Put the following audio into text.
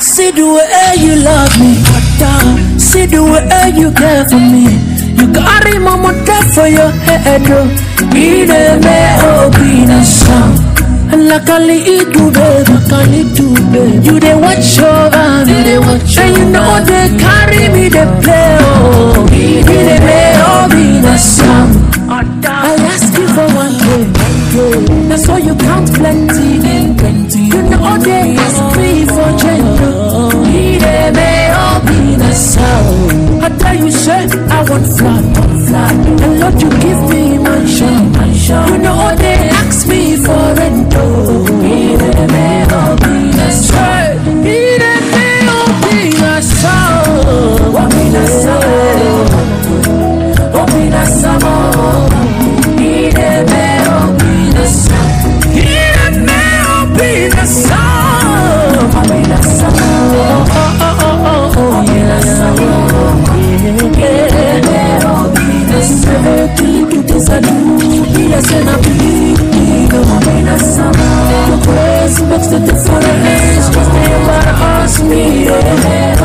See the way you love me, Ada. See the way you care for me. You carry my mother for your head, oh. oh be the me open a song. And like little babe, like a little babe. You they watch over me, they watch And you know they carry me, they play, oh. oh be the me open a song. I ask you for one thing, that's why you count plenty, plenty. You know they you say I want flat. And Lord, you give me mansion. You know they ask me for rent. Oh, he didn't make up in the soul. He didn't make up in the soul. What in the soul? What the oh. soul? What's the difference? Cause they wanna of me, yeah